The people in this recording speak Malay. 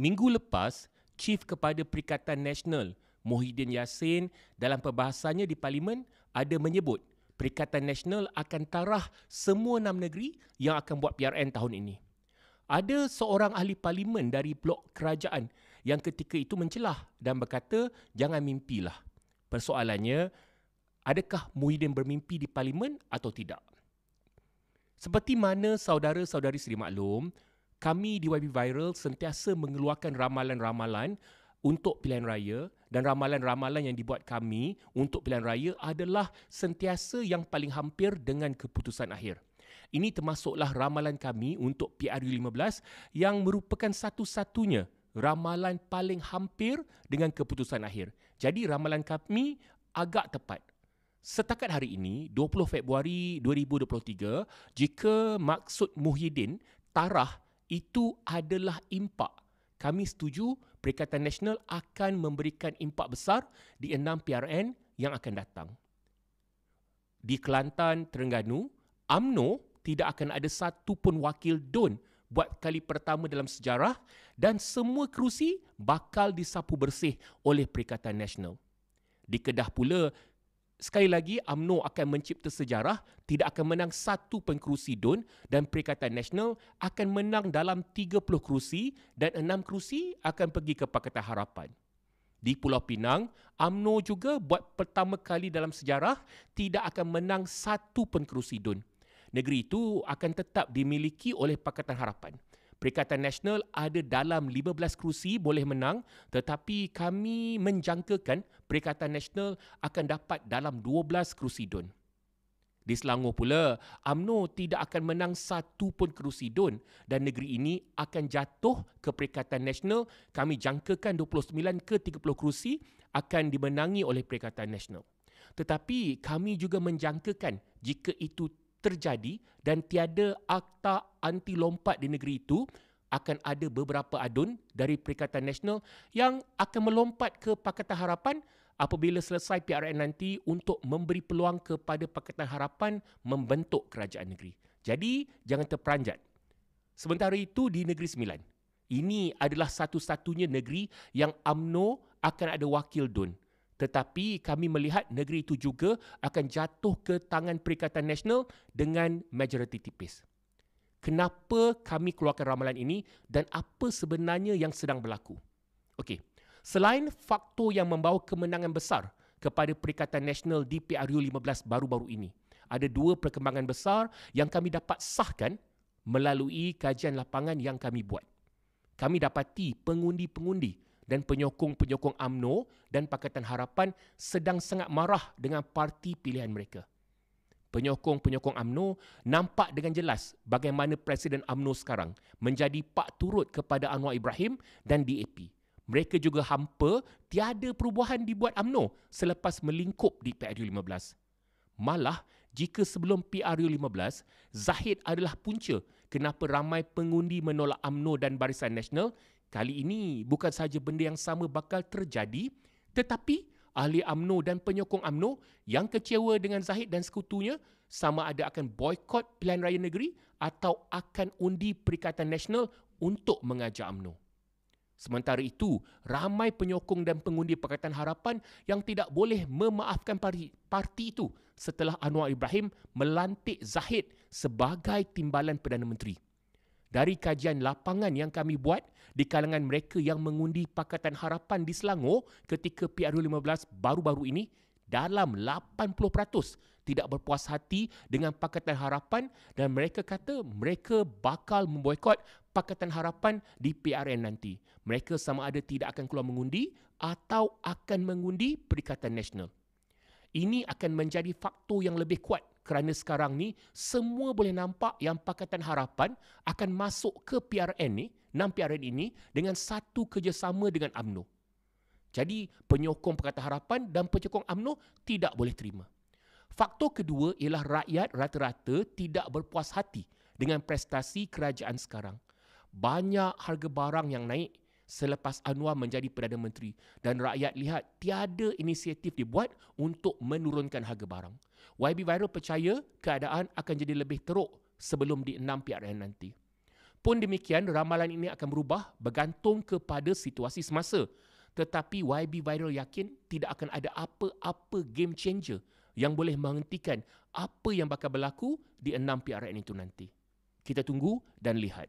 Minggu lepas, Chief kepada Perikatan Nasional Muhyiddin Yassin dalam perbahasannya di Parlimen ada menyebut Perikatan Nasional akan tarah semua enam negeri yang akan buat PRN tahun ini. Ada seorang ahli parlimen dari blok kerajaan yang ketika itu mencelah dan berkata jangan mimpilah. Persoalannya, adakah Muhyiddin bermimpi di parlimen atau tidak? Seperti mana saudara-saudari seri maklum, kami di YB Viral sentiasa mengeluarkan ramalan-ramalan untuk pilihan raya dan ramalan-ramalan yang dibuat kami untuk pilihan raya adalah sentiasa yang paling hampir dengan keputusan akhir. Ini termasuklah ramalan kami untuk PRU15 yang merupakan satu-satunya ramalan paling hampir dengan keputusan akhir. Jadi ramalan kami agak tepat. Setakat hari ini, 20 Februari 2023, jika maksud Muhyiddin tarah itu adalah impak. Kami setuju Perikatan Nasional akan memberikan impak besar di enam PRN yang akan datang. Di Kelantan, Terengganu, AMNO tidak akan ada satu pun wakil DUN buat kali pertama dalam sejarah dan semua kerusi bakal disapu bersih oleh Perikatan Nasional. Di Kedah pula, Sekali lagi, AMNO akan mencipta sejarah, tidak akan menang satu pun kerusi DUN dan Perikatan Nasional akan menang dalam 30 kerusi dan 6 kerusi akan pergi ke Pakatan Harapan. Di Pulau Pinang, AMNO juga buat pertama kali dalam sejarah tidak akan menang satu pun kerusi DUN. Negeri itu akan tetap dimiliki oleh Pakatan Harapan. Perikatan Nasional ada dalam 15 kerusi boleh menang tetapi kami menjangkakan Perikatan Nasional akan dapat dalam 12 kerusi DUN. Di Selangor pula, AMNO tidak akan menang satu pun kerusi DUN dan negeri ini akan jatuh ke Perikatan Nasional. Kami jangkakan 29 ke 30 kerusi akan dimenangi oleh Perikatan Nasional. Tetapi kami juga menjangkakan jika itu terjadi dan tiada akta anti lompat di negeri itu, akan ada beberapa adun dari Perikatan Nasional yang akan melompat ke Pakatan Harapan apabila selesai PRN nanti untuk memberi peluang kepada Pakatan Harapan membentuk kerajaan negeri. Jadi, jangan terperanjat. Sementara itu di Negeri Sembilan, ini adalah satu-satunya negeri yang AMNO akan ada wakil DUN. Tetapi kami melihat negeri itu juga akan jatuh ke tangan Perikatan Nasional dengan majoriti tipis. Kenapa kami keluarkan ramalan ini dan apa sebenarnya yang sedang berlaku? Okey. Selain faktor yang membawa kemenangan besar kepada Perikatan Nasional di PRU 15 baru-baru ini, ada dua perkembangan besar yang kami dapat sahkan melalui kajian lapangan yang kami buat. Kami dapati pengundi-pengundi dan penyokong-penyokong AMNO dan Pakatan Harapan sedang sangat marah dengan parti pilihan mereka. Penyokong-penyokong AMNO nampak dengan jelas bagaimana Presiden AMNO sekarang menjadi pak turut kepada Anwar Ibrahim dan DAP. Mereka juga hampa tiada perubahan dibuat AMNO selepas melingkup di PRU15. Malah, jika sebelum PRU15, Zahid adalah punca kenapa ramai pengundi menolak AMNO dan Barisan Nasional Kali ini bukan sahaja benda yang sama bakal terjadi tetapi ahli AMNO dan penyokong AMNO yang kecewa dengan Zahid dan sekutunya sama ada akan boykot pilihan raya negeri atau akan undi Perikatan Nasional untuk mengajar AMNO. Sementara itu, ramai penyokong dan pengundi Pakatan Harapan yang tidak boleh memaafkan parti, parti itu setelah Anwar Ibrahim melantik Zahid sebagai timbalan Perdana Menteri. Dari kajian lapangan yang kami buat di kalangan mereka yang mengundi Pakatan Harapan di Selangor ketika PRU15 baru-baru ini dalam 80% tidak berpuas hati dengan Pakatan Harapan dan mereka kata mereka bakal memboikot Pakatan Harapan di PRN nanti. Mereka sama ada tidak akan keluar mengundi atau akan mengundi Perikatan Nasional. Ini akan menjadi faktor yang lebih kuat kerana sekarang ni semua boleh nampak yang Pakatan Harapan akan masuk ke PRN ni, 6 PRN ini dengan satu kerjasama dengan AMNO. Jadi penyokong Pakatan Harapan dan penyokong AMNO tidak boleh terima. Faktor kedua ialah rakyat rata-rata tidak berpuas hati dengan prestasi kerajaan sekarang. Banyak harga barang yang naik selepas Anwar menjadi Perdana Menteri dan rakyat lihat tiada inisiatif dibuat untuk menurunkan harga barang. YB Viral percaya keadaan akan jadi lebih teruk sebelum di 6 PRN nanti. Pun demikian, ramalan ini akan berubah bergantung kepada situasi semasa. Tetapi YB Viral yakin tidak akan ada apa-apa game changer yang boleh menghentikan apa yang bakal berlaku di enam PRN itu nanti. Kita tunggu dan lihat.